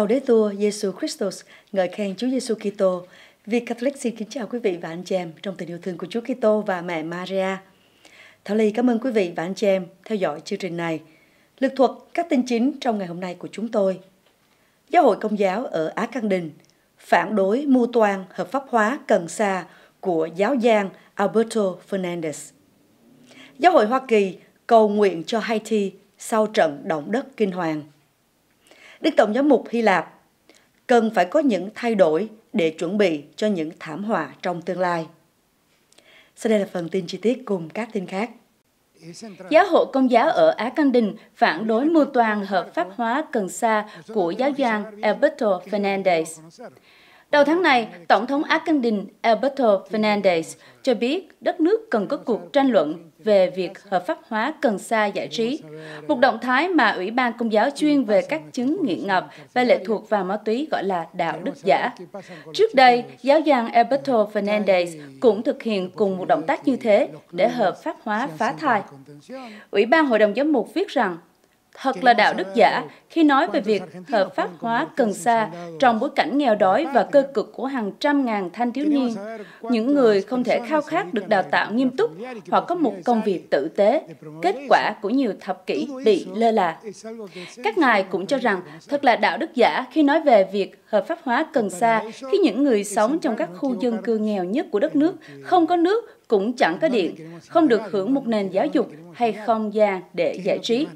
Laudetur Jesu Christus, ngợi khen Chúa Giêsu Kitô. Việt Catholic xin kính chào quý vị và anh chị em trong tình yêu thương của Chúa Kitô và mẹ Maria. Thảo Ly cảm ơn quý vị và anh chị em theo dõi chương trình này. Lực thuật các tin chính trong ngày hôm nay của chúng tôi. Giáo hội Công giáo ở Á Căng Đình phản đối mưu toan hợp pháp hóa cần sa của giáo giang Alberto Fernandez. Giáo hội Hoa Kỳ cầu nguyện cho Haiti sau trận động đất kinh hoàng. Đức Tổng giám mục Hy Lạp, cần phải có những thay đổi để chuẩn bị cho những thảm họa trong tương lai. Sau đây là phần tin chi tiết cùng các tin khác. Giáo hội Công giáo ở Á Căng Đình phản đối mưu toàn hợp pháp hóa cần sa của giáo doan Alberto Fernandez. Đầu tháng này, Tổng thống Argentina Alberto Fernandez cho biết đất nước cần có cuộc tranh luận về việc hợp pháp hóa cần sa giải trí, một động thái mà Ủy ban Công giáo chuyên về các chứng nghiện ngập và lệ thuộc vào ma túy gọi là đạo đức giả. Trước đây, giáo giang Alberto Fernandez cũng thực hiện cùng một động tác như thế để hợp pháp hóa phá thai. Ủy ban Hội đồng Giám mục viết rằng thật là đạo đức giả khi nói về việc hợp pháp hóa cần sa trong bối cảnh nghèo đói và cơ cực của hàng trăm ngàn thanh thiếu niên, những người không thể khao khát được đào tạo nghiêm túc hoặc có một công việc tử tế, kết quả của nhiều thập kỷ bị lơ là. Các ngài cũng cho rằng thật là đạo đức giả khi nói về việc hợp pháp hóa cần sa khi những người sống trong các khu dân cư nghèo nhất của đất nước không có nước cũng chẳng có điện, không được hưởng một nền giáo dục hay không gian để giải trí.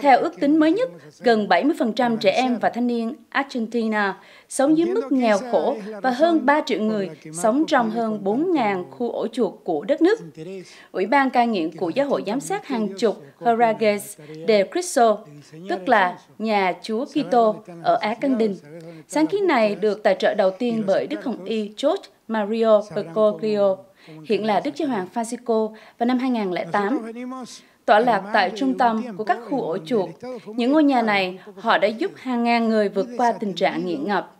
Theo ước tính mới nhất, gần 70% trẻ em và thanh niên Argentina sống dưới mức nghèo khổ và hơn 3 triệu người sống trong hơn 4.000 khu ổ chuột của đất nước. Ủy ban cai nghiện của giáo hội giám sát hàng chục Horages de Cristo, tức là nhà Chúa Kitô ở Á Căng Đình. Sáng kiến này được tài trợ đầu tiên bởi Đức Hồng Y George Mario Bergoglio hiện là Đức Giáo hoàng Francisco vào năm 2008. Tọa lạc tại trung tâm của các khu ổ chuột, những ngôi nhà này họ đã giúp hàng ngàn người vượt qua tình trạng nghiện ngập.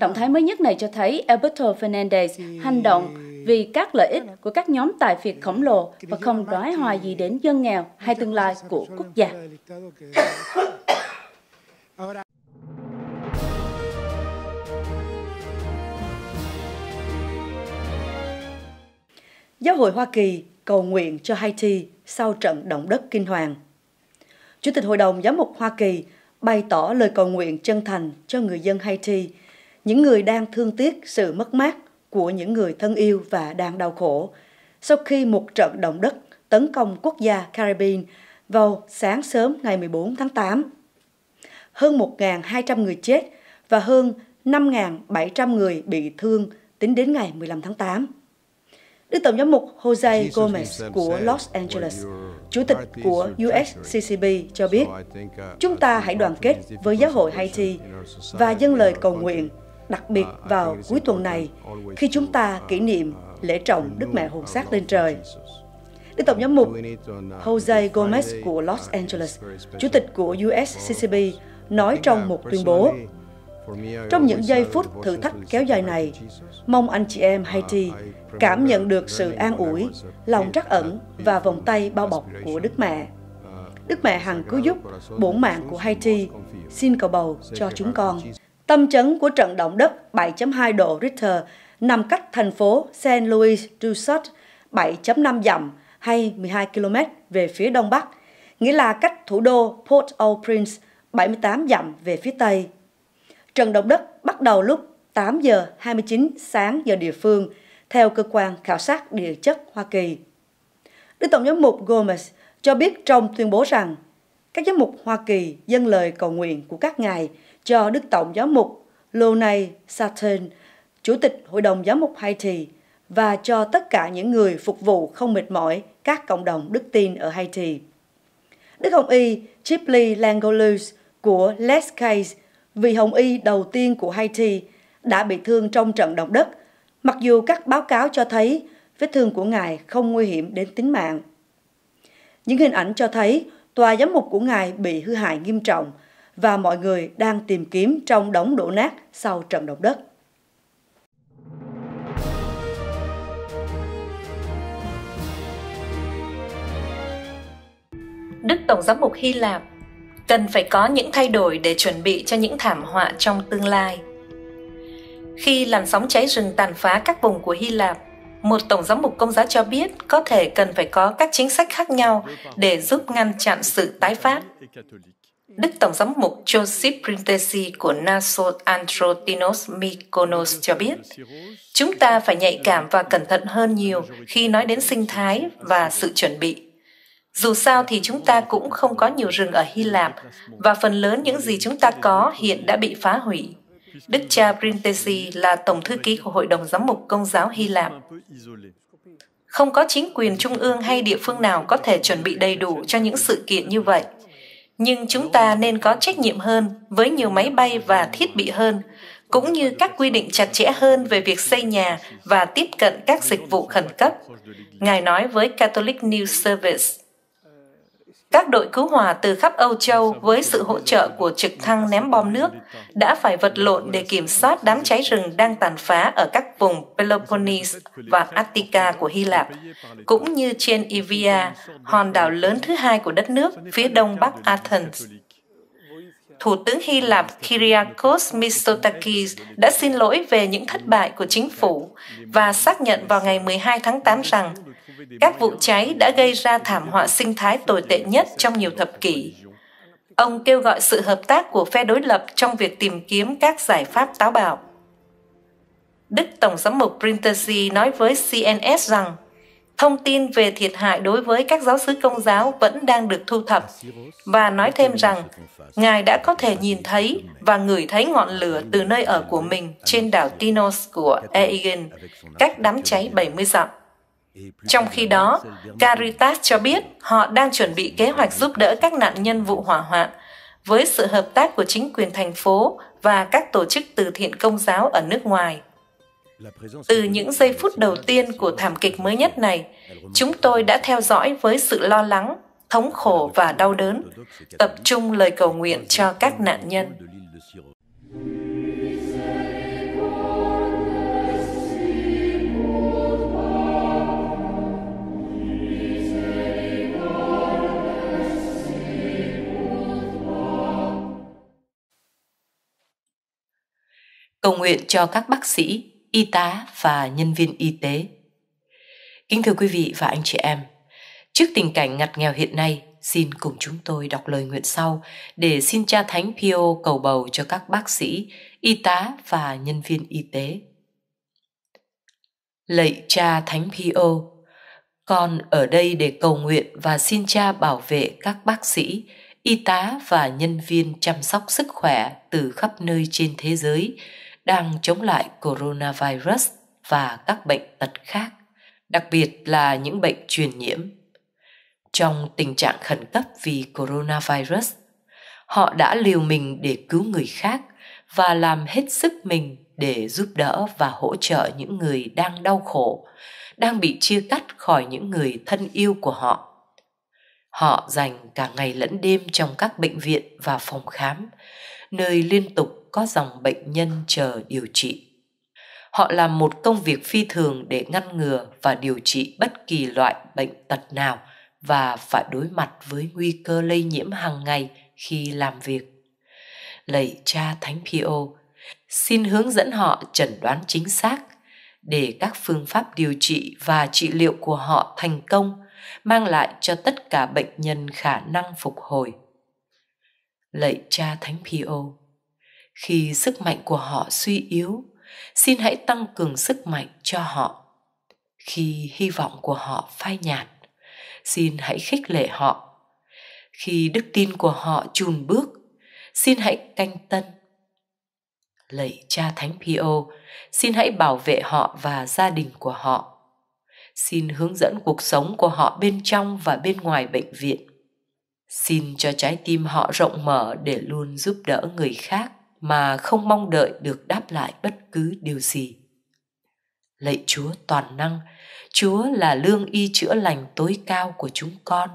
Động thái mới nhất này cho thấy Alberto Fernandez hành động vì các lợi ích của các nhóm tài phiệt khổng lồ và không đói hoài gì đến dân nghèo hay tương lai của quốc gia. Giáo hội Hoa Kỳ cầu nguyện cho Haiti sau trận động đất kinh hoàng. Chủ tịch Hội đồng Giám mục Hoa Kỳ bày tỏ lời cầu nguyện chân thành cho người dân Haiti, những người đang thương tiếc sự mất mát của những người thân yêu và đang đau khổ sau khi một trận động đất tấn công quốc gia Caribbean vào sáng sớm ngày 14 tháng 8. Hơn 1.200 người chết và hơn 5.700 người bị thương tính đến ngày 15 tháng 8. Đức Tổng giám mục Jose Gomez của Los Angeles, chủ tịch của USCCB cho biết, chúng ta hãy đoàn kết với giáo hội Haiti và dâng lời cầu nguyện, đặc biệt vào cuối tuần này khi chúng ta kỷ niệm lễ trọng Đức Mẹ Hồn xác lên trời. Đức Tổng giám mục Jose Gomez của Los Angeles, chủ tịch của USCCB, nói trong một tuyên bố, trong những giây phút thử thách kéo dài này, mong anh chị em Haiti cảm nhận được sự an ủi, lòng trắc ẩn và vòng tay bao bọc của Đức Mẹ. Đức Mẹ hằng cứu giúp bổn mạng của Haiti, xin cầu bầu cho chúng con. Tâm chấn của trận động đất 7.2 độ Richter nằm cách thành phố Saint Louis du Sud 7.5 dặm hay 12 km về phía đông bắc, nghĩa là cách thủ đô Port-au-Prince 78 dặm về phía tây. Trận động đất bắt đầu lúc 8 giờ 29 sáng giờ địa phương, theo cơ quan khảo sát địa chất Hoa Kỳ. Đức Tổng giám mục Gomez cho biết trong tuyên bố rằng các giám mục Hoa Kỳ dâng lời cầu nguyện của các ngài cho Đức Tổng giám mục Lonay Saturn, Chủ tịch Hội đồng Giám mục Haiti, và cho tất cả những người phục vụ không mệt mỏi các cộng đồng đức tin ở Haiti. Đức Hồng Y Chipley Langolus của Les Case vị hồng y đầu tiên của Haiti đã bị thương trong trận động đất, mặc dù các báo cáo cho thấy vết thương của ngài không nguy hiểm đến tính mạng. Những hình ảnh cho thấy tòa giám mục của ngài bị hư hại nghiêm trọng và mọi người đang tìm kiếm trong đống đổ nát sau trận động đất. Đức Tổng giám mục Hy Lạp cần phải có những thay đổi để chuẩn bị cho những thảm họa trong tương lai. Khi làn sóng cháy rừng tàn phá các vùng của Hy Lạp, một tổng giám mục công giáo cho biết có thể cần phải có các chính sách khác nhau để giúp ngăn chặn sự tái phát. Đức Tổng giám mục Joseph Printesi của Naso Androtinos Mykonos cho biết, chúng ta phải nhạy cảm và cẩn thận hơn nhiều khi nói đến sinh thái và sự chuẩn bị. Dù sao thì chúng ta cũng không có nhiều rừng ở Hy Lạp và phần lớn những gì chúng ta có hiện đã bị phá hủy. Đức cha Brintesi là Tổng thư ký của Hội đồng Giám mục Công giáo Hy Lạp. Không có chính quyền trung ương hay địa phương nào có thể chuẩn bị đầy đủ cho những sự kiện như vậy. Nhưng chúng ta nên có trách nhiệm hơn với nhiều máy bay và thiết bị hơn, cũng như các quy định chặt chẽ hơn về việc xây nhà và tiếp cận các dịch vụ khẩn cấp. Ngài nói với Catholic News Service. Các đội cứu hỏa từ khắp Âu Châu với sự hỗ trợ của trực thăng ném bom nước đã phải vật lộn để kiểm soát đám cháy rừng đang tàn phá ở các vùng Peloponnese và Attica của Hy Lạp, cũng như trên Evia, hòn đảo lớn thứ hai của đất nước phía đông bắc Athens. Thủ tướng Hy Lạp Kyriakos Mitsotakis đã xin lỗi về những thất bại của chính phủ và xác nhận vào ngày 12 tháng 8 rằng các vụ cháy đã gây ra thảm họa sinh thái tồi tệ nhất trong nhiều thập kỷ. Ông kêu gọi sự hợp tác của phe đối lập trong việc tìm kiếm các giải pháp táo bạo. Đức Tổng giám mục Brintesi nói với CNS rằng thông tin về thiệt hại đối với các giáo sứ công giáo vẫn đang được thu thập và nói thêm rằng Ngài đã có thể nhìn thấy và ngửi thấy ngọn lửa từ nơi ở của mình trên đảo Tinos của Aegean, cách đám cháy 70 dặm. Trong khi đó, Caritas cho biết họ đang chuẩn bị kế hoạch giúp đỡ các nạn nhân vụ hỏa hoạn với sự hợp tác của chính quyền thành phố và các tổ chức từ thiện công giáo ở nước ngoài. Từ những giây phút đầu tiên của thảm kịch mới nhất này, chúng tôi đã theo dõi với sự lo lắng, thống khổ và đau đớn, tập trung lời cầu nguyện cho các nạn nhân. cầu nguyện cho các bác sĩ, y tá và nhân viên y tế. Kính thưa quý vị và anh chị em, trước tình cảnh ngặt nghèo hiện nay, xin cùng chúng tôi đọc lời nguyện sau để xin cha Thánh Pio cầu bầu cho các bác sĩ, y tá và nhân viên y tế. Lạy cha Thánh Pio, con ở đây để cầu nguyện và xin cha bảo vệ các bác sĩ, y tá và nhân viên chăm sóc sức khỏe từ khắp nơi trên thế giới đang chống lại coronavirus và các bệnh tật khác, đặc biệt là những bệnh truyền nhiễm. Trong tình trạng khẩn cấp vì coronavirus, họ đã liều mình để cứu người khác và làm hết sức mình để giúp đỡ và hỗ trợ những người đang đau khổ, đang bị chia cắt khỏi những người thân yêu của họ. Họ dành cả ngày lẫn đêm trong các bệnh viện và phòng khám, nơi liên tục có dòng bệnh nhân chờ điều trị. Họ làm một công việc phi thường để ngăn ngừa và điều trị bất kỳ loại bệnh tật nào và phải đối mặt với nguy cơ lây nhiễm hàng ngày khi làm việc. Lạy cha Thánh Pio, xin hướng dẫn họ chẩn đoán chính xác để các phương pháp điều trị và trị liệu của họ thành công mang lại cho tất cả bệnh nhân khả năng phục hồi. Lạy cha Thánh Pio, khi sức mạnh của họ suy yếu. Xin hãy tăng cường sức mạnh cho họ. Khi hy vọng của họ phai nhạt, xin hãy khích lệ họ. Khi đức tin của họ chùn bước, xin hãy canh tân. Lạy cha thánh pio xin hãy bảo vệ họ và gia đình của họ. Xin hướng dẫn cuộc sống của họ bên trong và bên ngoài bệnh viện. Xin cho trái tim họ rộng mở để luôn giúp đỡ người khác mà không mong đợi được đáp lại bất cứ điều gì. Lạy chúa toàn năng chúa là lương y chữa lành tối cao của chúng con.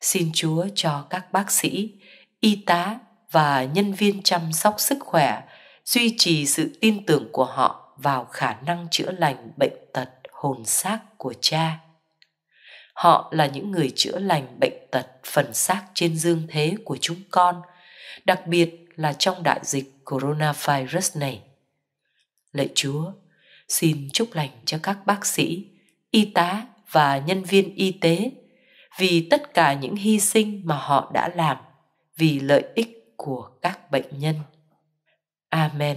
Xin chúa cho các bác sĩ y tá và nhân viên chăm sóc sức khỏe duy trì sự tin tưởng của họ vào khả năng chữa lành bệnh tật hồn xác của cha. Họ là những người chữa lành bệnh tật phần xác trên dương thế của chúng con, đặc biệt là trong đại dịch coronavirus này. Lạy Chúa, xin chúc lành cho các bác sĩ, y tá và nhân viên y tế vì tất cả những hy sinh mà họ đã làm vì lợi ích của các bệnh nhân. Amen.